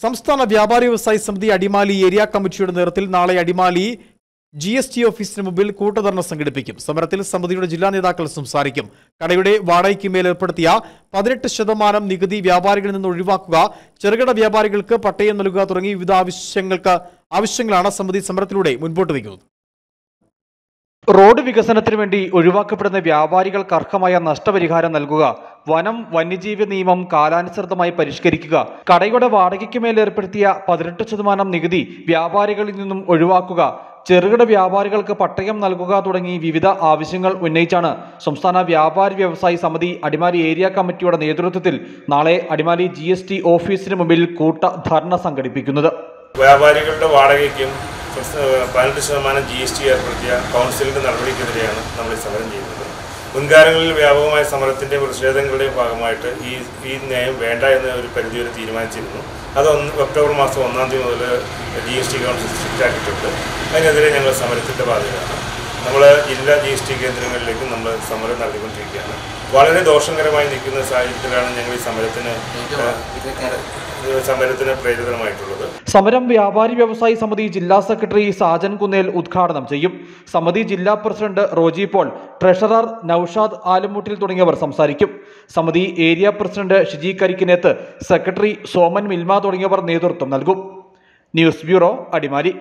സംസ്ഥാന വ്യാപാരി വ്യവസായി സമിതി അടിമാലി ഏരിയ കമ്മിറ്റിയുടെ നേതൃത്വത്തിൽ നാളെ അടിമാലി ജി എസ് ടി ഓഫീസിന് മുമ്പിൽ കൂട്ടധർണ സംഘടിപ്പിക്കും. സമരത്തിൽ സമിതിയുടെ ജില്ലാ നേതാക്കൾ സംസാരിക്കും. കടയുടെ വാടകയ്ക്ക് മേൽ ഏർപ്പെടുത്തിയ പതിനെട്ട് ശതമാനം നികുതി വ്യാപാരികളിൽ നിന്ന് ഒഴിവാക്കുക ചെറുകിട വ്യാപാരികൾക്ക് പട്ടയം നൽകുക തുടങ്ങി വിവിധ ആവശ്യങ്ങൾക്ക് ആവശ്യങ്ങളാണ് സമിതി സമരത്തിലൂടെ മുൻപോട്ട് വയ്ക്കുന്നത് റോഡ് വികസനത്തിന് വേണ്ടി ഒഴിവാക്കപ്പെടുന്ന വ്യാപാരികൾക്ക് അർഹമായ നഷ്ടപരിഹാരം നൽകുക വനം വന്യജീവി നിയമം കാലാനുസൃതമായി പരിഷ്കരിക്കുക. കടയുടെ വാടകയ്ക്ക് മേൽ ഏർപ്പെടുത്തിയ പതിനെട്ട് ശതമാനം നികുതി വ്യാപാരികളിൽ നിന്നും ഒഴിവാക്കുക. ചെറുകിട വ്യാപാരികൾക്ക് പട്ടയം നൽകുക തുടങ്ങി വിവിധ ആവശ്യങ്ങൾ ഉന്നയിച്ചാണ് സംസ്ഥാന വ്യാപാരി വ്യവസായി സമിതി അടിമാലി ഏരിയ കമ്മിറ്റിയുടെ നേതൃത്വത്തിൽ നാളെ അടിമാലി ജി ഓഫീസിന് മുമ്പിൽ കൂട്ട ധർണ സംഘടിപ്പിക്കുന്നത്. വ്യാപാരികളുടെ വാടകയ്ക്കും പതിനെട്ട് ശതമാനം ജി എസ് ടി ഏർപ്പെടുത്തിയ കൗൺസിലിന്റെ നടപടിക്കെതിരെയാണ് നമ്മൾ സമരം ചെയ്യുന്നത്. മുൻകാലങ്ങളിൽ വ്യാപകമായ സമരത്തിന്റെ പ്രതിഷേധങ്ങളുടെയും ഭാഗമായിട്ട് ഈ ഈ നയം വേണ്ട എന്ന് ഒരു പരിധിവരെ തീരുമാനിച്ചിരുന്നു. അത് ഒന്ന് ഒക്ടോബർ മാസം ഒന്നാം തീയതി മുതൽ G S T council strict ആക്കിയിട്ടുണ്ട് അതിനെതിരെ ഞങ്ങൾ സമരത്തിന്റെ ബാധ്യതയാണ് നമ്മൾ ജില്ലാ ജി എസ് ടി കേന്ദ്രങ്ങളിലേക്കും നമ്മൾ സമരം നടത്തിക്കൊണ്ടിരിക്കുകയാണ്. വളരെ ദോഷകരമായി നിൽക്കുന്ന സാഹചര്യത്തിലാണ് ഞങ്ങൾ ഈ സമരത്തിന് സമരത്തിന് പ്രേരിതമായിട്ടുള്ളത്. സമരം വ്യാപാരി വ്യവസായി സമിതി ജില്ലാ സെക്രട്ടറി സാജൻ കുന്നേൽ ഉദ്ഘാടനം ചെയ്യും. സമിതി ജില്ലാ പ്രസിഡന്റ് റോജി പോൾ ട്രഷറർ നൌഷാദ് ആലമുട്ടിൽ തുടങ്ങിയവർ സംസാരിക്കും. സമിതി area president Shiji Karikkineth secretary Soman Milma തുടങ്ങിയവർ നേതൃത്വം നൽകും. News bureau Adimali.